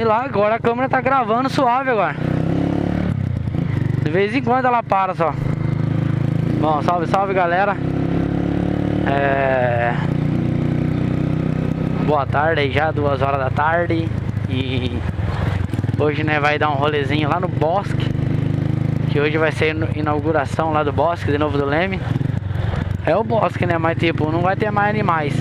Milagre, agora a câmera tá gravando suave agora. De vez em quando ela para só. Bom, salve, salve galera. É... Boa tarde aí já, duas horas da tarde. E hoje né, vai dar um rolezinho lá no bosque. Que hoje vai ser inauguração lá do bosque de novo do Leme. É o bosque, né? Mas tipo, não vai ter mais animais.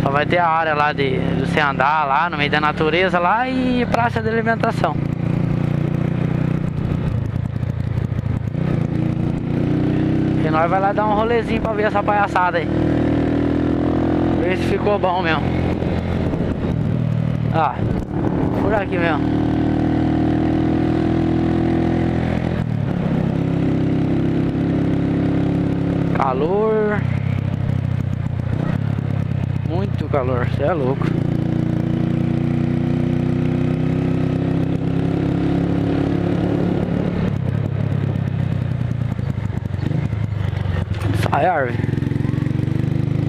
Só vai ter a área lá de você andar lá no meio da natureza lá e praça de alimentação. E nós vai lá dar um rolezinho pra ver essa palhaçada aí. Ver se ficou bom mesmo. Ah, por aqui mesmo. Calor. Muito calor, você é louco. Árvore.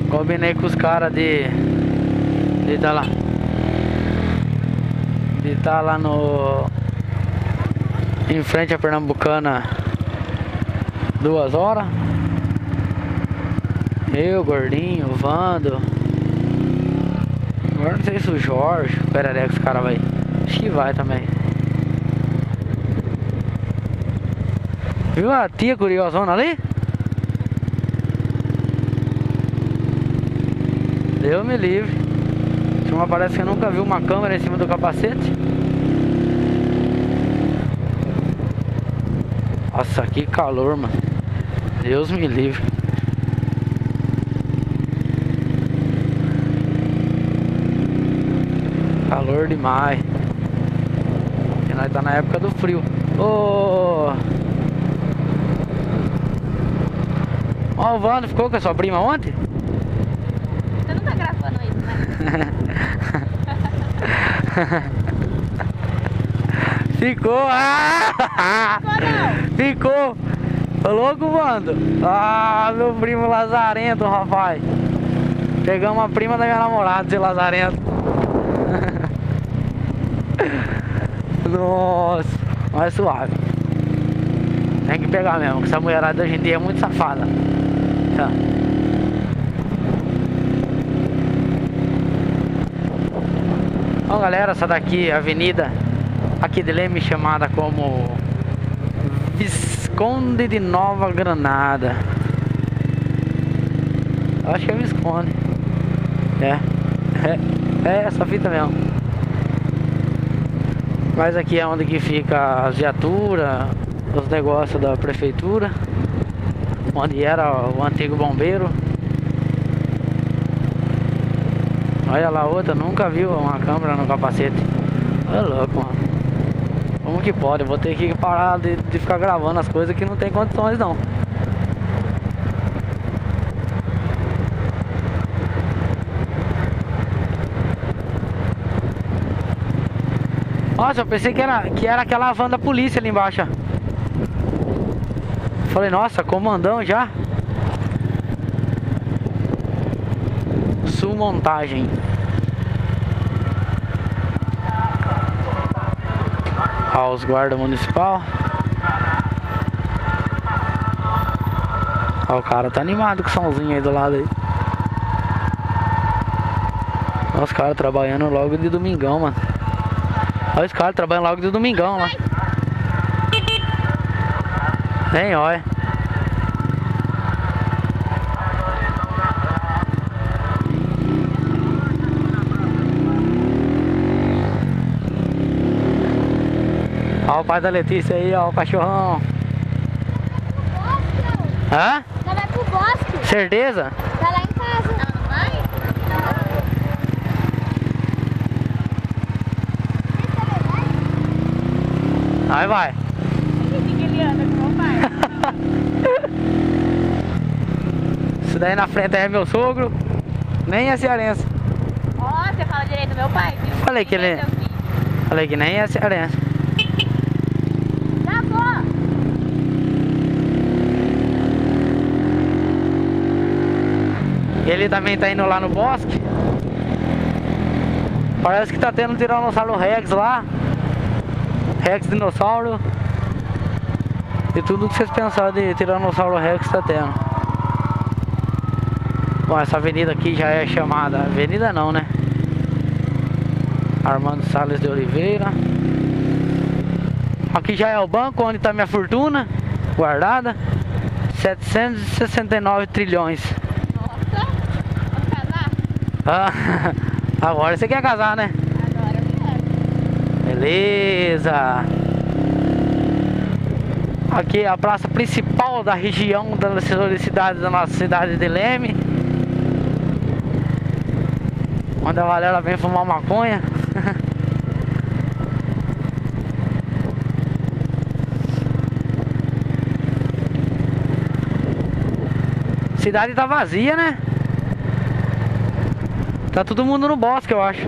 Combinei com os caras de. De tá lá. De tá lá no. Em frente à Pernambucana. Duas horas. Eu, Gordinho, Vando. Agora não sei se o Jorge, o Perereca, os caras vai. Acho que vai também. Viu a tia curiosona ali? Deus me livre. Turma parece que nunca viu uma câmera em cima do capacete. Nossa, que calor, mano. Deus me livre. Calor demais. E nós tá na época do frio. Ô! Ó, o Vando ficou com a sua prima ontem? Você não tá gravando isso, né? Ficou! Ah! Ficou! Tô louco, Vando? Ah, meu primo lazarento, rapaz! Pegamos a prima da minha namorada, esse lazarento. Nossa, mas suave. Tem que pegar mesmo, que essa mulherada hoje em dia é muito safada. Tá. Galera, essa daqui avenida aqui de Leme chamada como Visconde de Nova Granada. Eu acho que é Visconde. É, é, é essa fita mesmo. Mas aqui é onde que fica as viaturas, os negócios da prefeitura, onde era o antigo bombeiro. Olha lá outra, nunca viu uma câmera no capacete. É louco, mano. Como que pode? Vou ter que parar de, de ficar gravando as coisas que não tem condições não. Nossa, eu pensei que era, que era aquela van da polícia ali embaixo. Falei, nossa, comandão já. Sul montagem. Ó, os guarda municipal. Ó, o cara tá animado com o somzinho aí do lado aí. Os caras trabalhando logo de domingão, mano. Olha os caras trabalhando logo de domingão lá. Vem, olha. Ó o pai da Letícia aí, ó, o cachorrão. Hã? Ela vai pro bosque. Certeza? Tá lá em casa. Ela não vai? Aí vai. ele anda com meu pai. Isso daí na frente é meu sogro. Nem é cearense. Ó, você fala direito do meu pai, viu? Falei que ele-. Falei que nem é cearense. Ele também tá indo lá no bosque. Parece que tá tendo Tiranossauro Rex lá. Rex dinossauro. E tudo que vocês pensaram de Tiranossauro Rex tá tendo. Bom, essa avenida aqui já é chamada. Avenida não, né? Armando Salles de Oliveira. Aqui já é o banco onde está minha fortuna guardada. 769 trilhões. Ah, agora você quer casar, né? Agora eu quero. Beleza. Aqui é a praça principal da região da cidade da nossa cidade de Leme. Onde a galera vem fumar maconha. cidade tá vazia, né? Tá todo mundo no bosque, eu acho.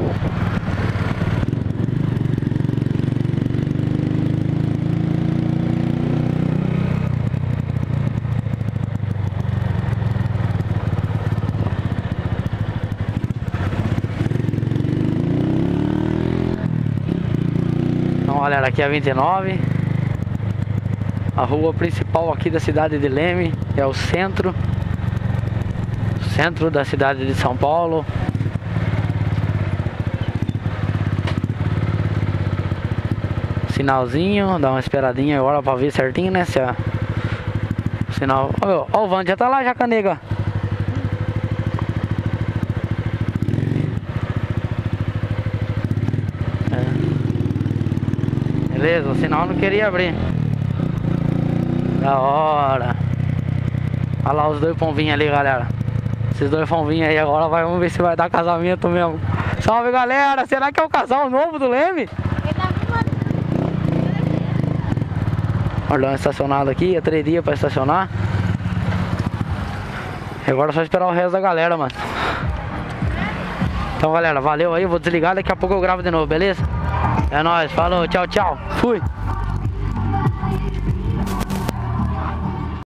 Então, galera, aqui é a 29. A rua principal aqui da cidade de Leme é o centro. Centro da cidade de São Paulo. Sinalzinho, dá uma esperadinha agora pra ver certinho, né? Se a... Sinal. Ó, ó, o Vando já tá lá, já canega. É. Beleza, o sinal não queria abrir. Da hora. Olha lá os dois pombinhos ali, galera. Esses dois pombinhos aí agora, vai, vamos ver se vai dar casamento mesmo. Salve, galera! Será que é o casal novo do Leme? Ele tá filmando. Olha, estacionado aqui, é três dias pra estacionar. Agora é só esperar o resto da galera, mano. Então, galera, valeu aí, vou desligar, daqui a pouco eu gravo de novo, beleza? É nóis, falou, tchau, tchau. Fui.